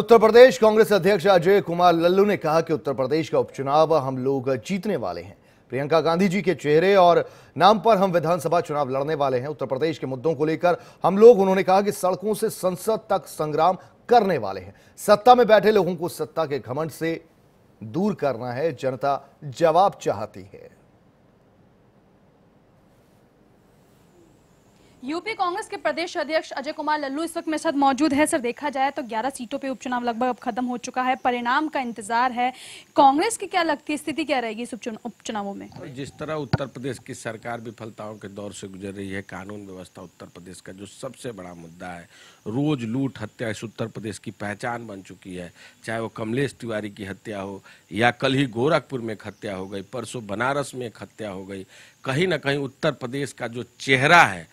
उत्तर प्रदेश कांग्रेस अध्यक्ष अजय कुमार लल्लू ने कहा कि उत्तर प्रदेश का उपचुनाव हम लोग जीतने वाले हैं। प्रियंका गांधी जी के चेहरे और नाम पर हम विधानसभा चुनाव लड़ने वाले हैं। उत्तर प्रदेश के मुद्दों को लेकर हम लोग, उन्होंने कहा कि सड़कों से संसद तक संग्राम करने वाले हैं। सत्ता में बैठे लोगों को सत्ता के घमंड से दूर करना है। जनता जवाब चाहती है। यूपी कांग्रेस के प्रदेश अध्यक्ष अजय कुमार लल्लू इस वक्त मेरे साथ मौजूद है। सर, देखा जाए तो 11 सीटों पे उपचुनाव लगभग अब खत्म हो चुका है। परिणाम का इंतज़ार है। कांग्रेस की क्या लगती है? स्थिति क्या रहेगी उपचुनावों में? जिस तरह उत्तर प्रदेश की सरकार विफलताओं के दौर से गुजर रही है, कानून व्यवस्था उत्तर प्रदेश का जो सबसे बड़ा मुद्दा है, रोज लूट हत्या इस उत्तर प्रदेश की पहचान बन चुकी है। चाहे वो कमलेश तिवारी की हत्या हो या कल ही गोरखपुर में एक हत्या हो गई, परसों बनारस में एक हत्या हो गई, कहीं ना कहीं उत्तर प्रदेश का जो चेहरा है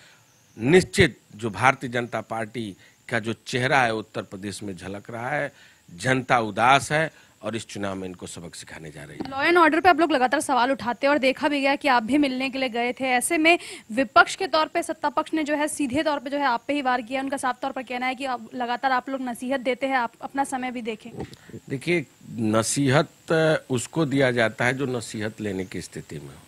निश्चित जो भारतीय जनता पार्टी का जो चेहरा है उत्तर प्रदेश में झलक रहा है जनता उदास है और इस चुनाव में इनको सबक सिखाने जा रही है। लॉ एंड ऑर्डर पे आप लोग लगातार सवाल उठाते हैं और देखा भी गया कि आप भी मिलने के लिए गए थे। ऐसे में विपक्ष के तौर पे सत्ता पक्ष ने जो है सीधे तौर पे जो है आप पे ही वार किया। उनका साफ़ तौर पर कहना है कि अब लगातार आप लोग नसीहत देते हैं आप अपना समय भी देखें। देखिए नसीहत उसको दिया जाता है जो नसीहत लेने की स्थिति में हो।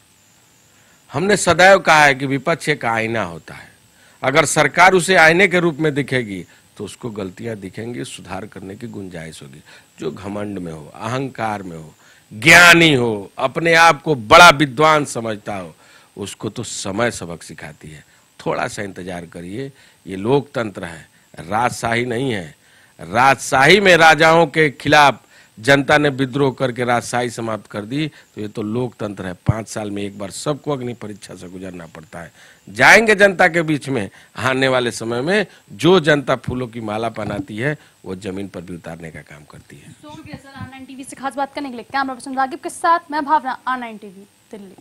हमने सदैव कहा है कि विपक्ष एक आईना होता है। अगर सरकार उसे आईने के रूप में दिखेगी तो उसको गलतियाँ दिखेंगी, सुधार करने की गुंजाइश होगी। जो घमंड में हो, अहंकार में हो, ज्ञानी हो, अपने आप को बड़ा विद्वान समझता हो, उसको तो समय सबक सिखाती है। थोड़ा सा इंतज़ार करिए, ये लोकतंत्र है, राजशाही नहीं है। राजशाही में राजाओं के खिलाफ जनता ने विद्रोह करके राजशाही समाप्त कर दी तो ये तो लोकतंत्र है। पाँच साल में एक बार सबको अग्नि परीक्षा से गुजरना पड़ता है। जाएँगे जनता के बीच में आने वाले समय में, जो जनता फूलों की माला पहनाती है, वो ज़मीन पर भी उतारने का काम करती है। सर से खास बात करने के लिए कैमरा पर्सन रागिब के साथ, मैं भावना आर टीवी दिल्ली।